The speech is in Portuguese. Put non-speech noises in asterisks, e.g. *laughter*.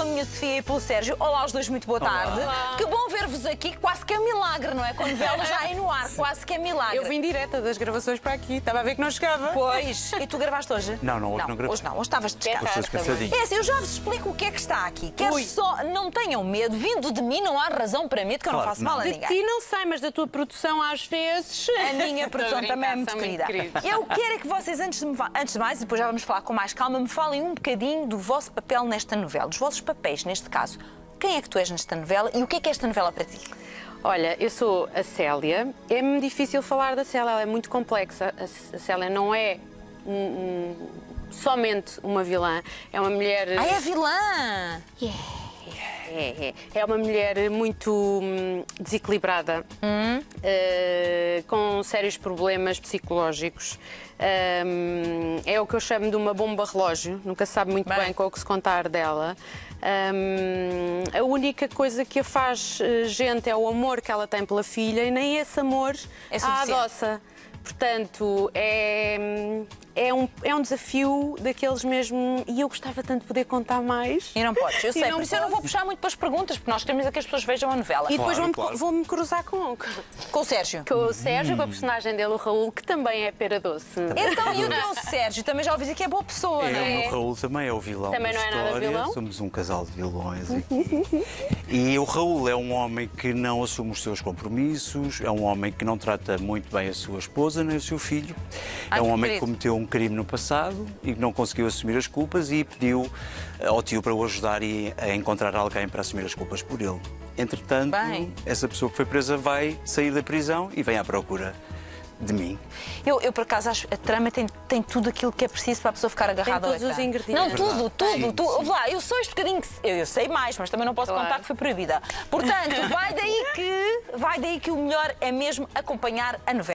pela minha Sofia e pelo Sérgio. Olá aos dois, muito boa tarde. Que bom ver-vos aqui, quase que é milagre, não é? Com a novela já aí no ar, quase que é milagre. Eu vim direta das gravações para aqui, estava a ver que não chegava. Pois. E tu gravaste hoje? Não, não, hoje não gravei. Hoje não, hoje estavas de descansadinho. É assim, eu já vos explico o que é que está aqui. Quero Ui. só, não tenham medo, vindo de mim não há razão para medo, que eu não Claro faço que não. mal a De ninguém. ti não sei, mas da tua produção às vezes. A minha *laughs* produção também é muito querida. queridos. Eu quero é que vocês, antes de, me antes de mais, e depois já vamos falar com mais calma, me falem um bocadinho do vosso papel nesta novela, dos vossos papéis neste caso. Quem é que tu és nesta novela e o que é que é esta novela para ti? Olha, eu sou a Célia. É-me difícil falar da Célia, ela é muito complexa. A Célia não é um- um- somente uma vilã, é uma mulher. Ah, é a vilã! É, é. É uma mulher muito hum, desequilibrada, eh, com sérios problemas psicológicos. Hum, é o que eu chamo de uma bomba relógio, nunca sabe muito Bem. bem, com o que se contar dela. Hum, a única coisa que a faz eh, gente é o amor que ela tem pela filha e nem esse amor É a adoça. Portanto, é, hum, é, um, é um desafio daqueles mesmo. E eu gostava tanto de poder contar mais. E não podes, eu sei, não por isso eu não vou puxar muito para as perguntas, porque nós queremos é que as pessoas vejam a novela. E depois Claro, vou-me claro. cruzar com, Com o Sérgio. com o Sérgio, com a personagem dele, o Raul, que também é pera doce. Então, e o teu Sérgio? Também já ouvi dizer que é boa pessoa, não é? É, o Raul também é o vilão Também não é nada vilão? Somos um casal de vilões aqui. *laughs* e o Raul é um homem que não assume os seus compromissos, é um homem que não trata muito bem a sua esposa nem o seu filho. Ai, é um homem querido. que cometeu um crime no passado e que não conseguiu assumir as culpas e pediu eh, ao tio para o ajudar e a encontrar alguém para assumir as culpas por ele. Entretanto, Bem. essa pessoa que foi presa vai sair da prisão e vem à procura de mim. Eu, eu, por acaso, acho que a trama tem, tem tudo aquilo que é preciso para a pessoa ficar agarrada todos ao os ingredientes. Não, tudo, Verdade. tudo, Sim, tudo. sim. Lá, eu sou este bocadinho que eu, eu sei mais, mas também não posso Claro. contar que foi proibida. Portanto, vai daí que vai daí que o melhor é mesmo acompanhar a novela.